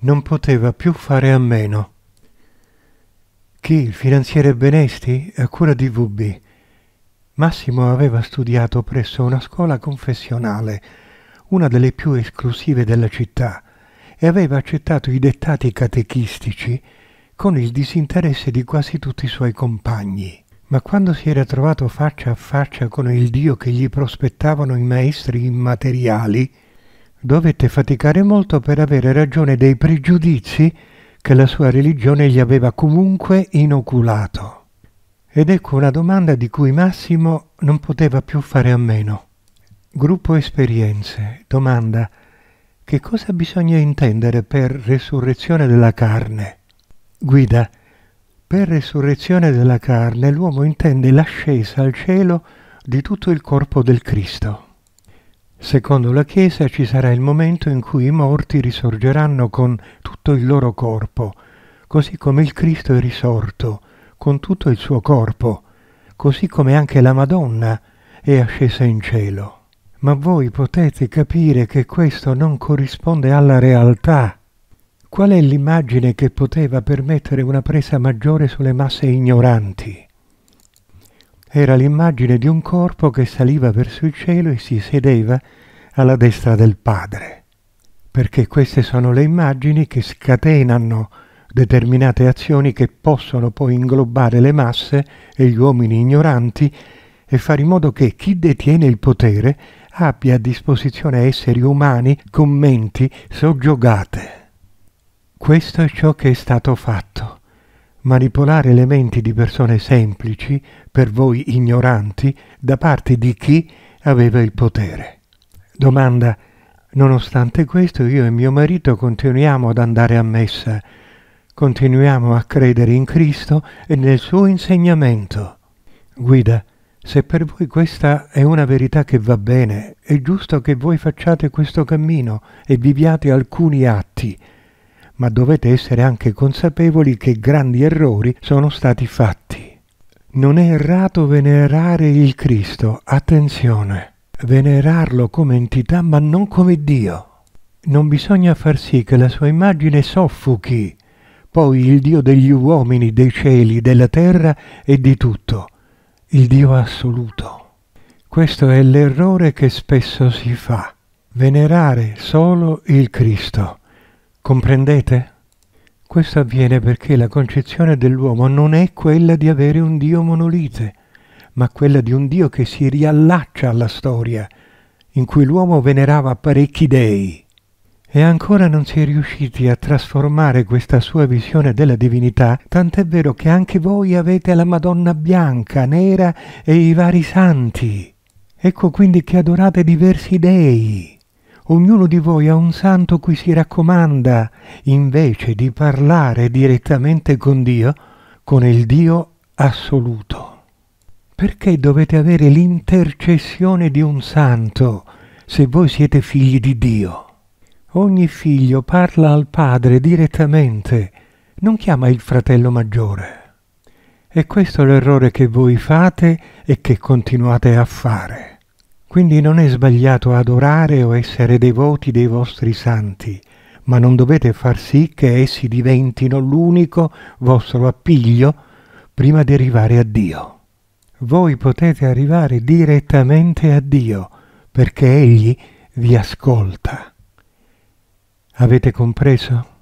non poteva più fare a meno. Chi, il finanziere Benesti, a cura di VB. Massimo aveva studiato presso una scuola confessionale, una delle più esclusive della città, e aveva accettato i dettati catechistici con il disinteresse di quasi tutti i suoi compagni. Ma quando si era trovato faccia a faccia con il Dio che gli prospettavano i maestri immateriali, dovette faticare molto per avere ragione dei pregiudizi che la sua religione gli aveva comunque inoculato. Ed ecco una domanda di cui Massimo non poteva più fare a meno. Gruppo Esperienze domanda che cosa bisogna intendere per resurrezione della carne? Guida, per resurrezione della carne l'uomo intende l'ascesa al cielo di tutto il corpo del Cristo. Secondo la Chiesa ci sarà il momento in cui i morti risorgeranno con tutto il loro corpo, così come il Cristo è risorto con tutto il suo corpo, così come anche la Madonna è ascesa in cielo. Ma voi potete capire che questo non corrisponde alla realtà. Qual è l'immagine che poteva permettere una presa maggiore sulle masse ignoranti? Era l'immagine di un corpo che saliva verso il cielo e si sedeva alla destra del Padre, perché queste sono le immagini che scatenano determinate azioni che possono poi inglobare le masse e gli uomini ignoranti e fare in modo che chi detiene il potere abbia a disposizione esseri umani con menti soggiogate. Questo è ciò che è stato fatto manipolare le menti di persone semplici, per voi ignoranti, da parte di chi aveva il potere. Domanda, nonostante questo io e mio marito continuiamo ad andare a messa, continuiamo a credere in Cristo e nel suo insegnamento. Guida, se per voi questa è una verità che va bene, è giusto che voi facciate questo cammino e viviate alcuni atti, ma dovete essere anche consapevoli che grandi errori sono stati fatti. Non è errato venerare il Cristo, attenzione, venerarlo come entità ma non come Dio. Non bisogna far sì che la sua immagine soffochi poi il Dio degli uomini, dei cieli, della terra e di tutto, il Dio assoluto. Questo è l'errore che spesso si fa, venerare solo il Cristo Comprendete? Questo avviene perché la concezione dell'uomo non è quella di avere un Dio monolite, ma quella di un Dio che si riallaccia alla storia, in cui l'uomo venerava parecchi dei. E ancora non si è riusciti a trasformare questa sua visione della divinità, tant'è vero che anche voi avete la Madonna bianca, nera e i vari santi. Ecco quindi che adorate diversi dei. Ognuno di voi ha un santo cui si raccomanda, invece di parlare direttamente con Dio, con il Dio assoluto. Perché dovete avere l'intercessione di un santo se voi siete figli di Dio? Ogni figlio parla al padre direttamente, non chiama il fratello maggiore. E questo è l'errore che voi fate e che continuate a fare. Quindi non è sbagliato adorare o essere devoti dei vostri santi, ma non dovete far sì che essi diventino l'unico vostro appiglio prima di arrivare a Dio. Voi potete arrivare direttamente a Dio perché Egli vi ascolta. Avete compreso?